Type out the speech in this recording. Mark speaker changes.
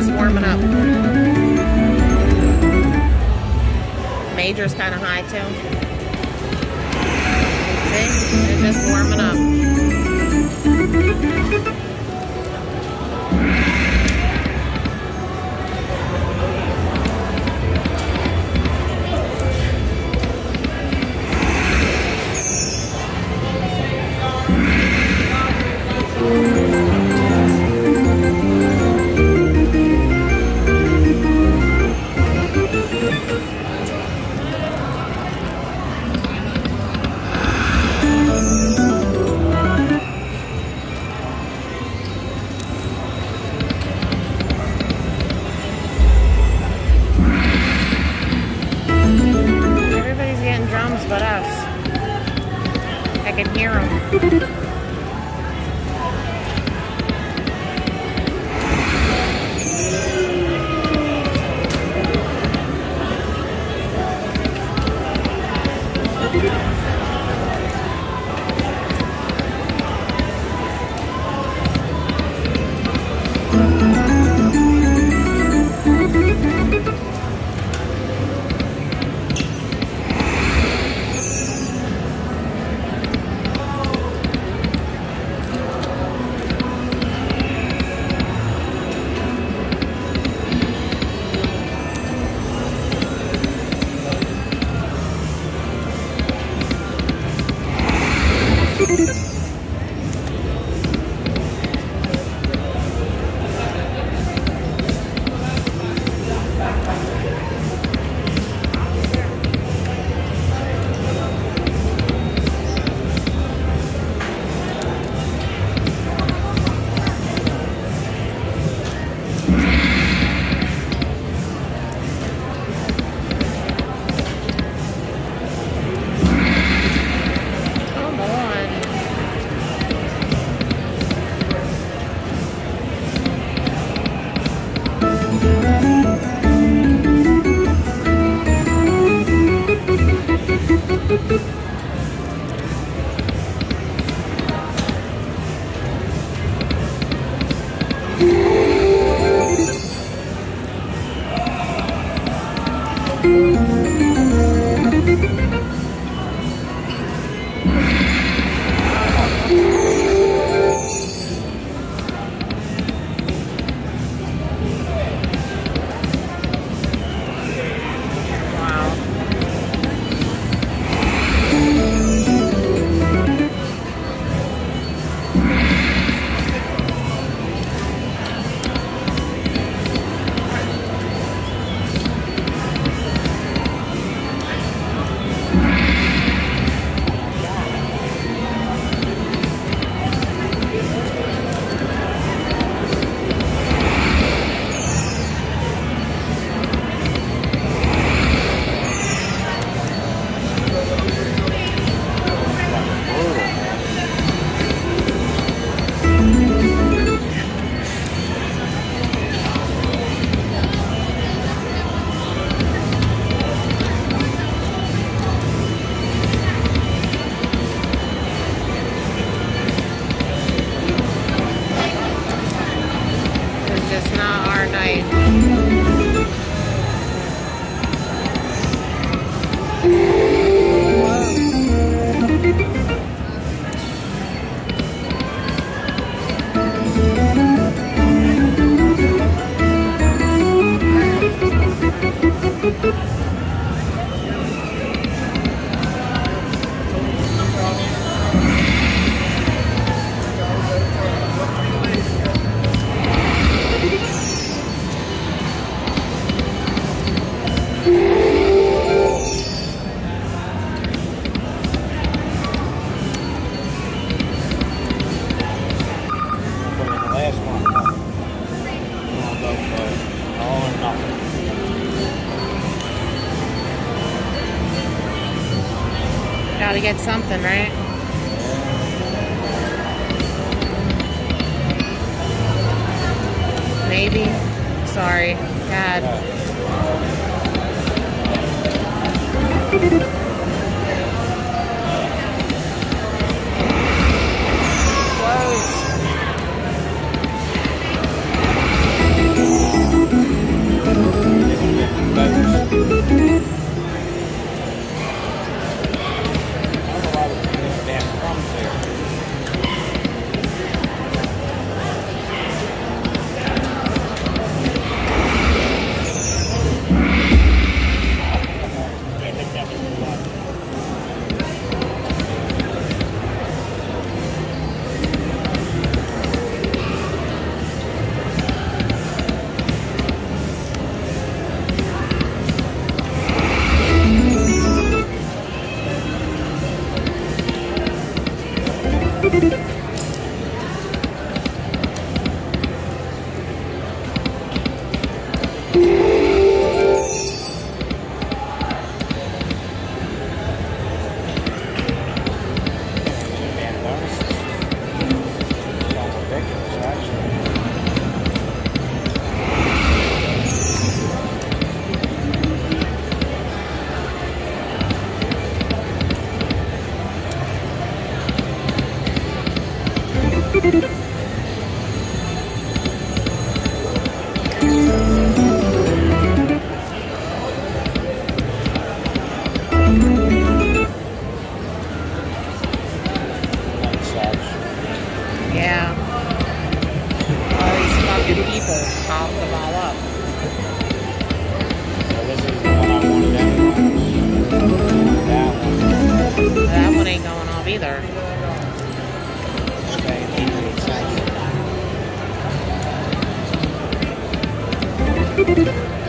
Speaker 1: just warming up. Major's kind of high too. See? It's just warming up. But us. I can hear them. Gotta get something, right? Maybe. Sorry. God.
Speaker 2: Stay in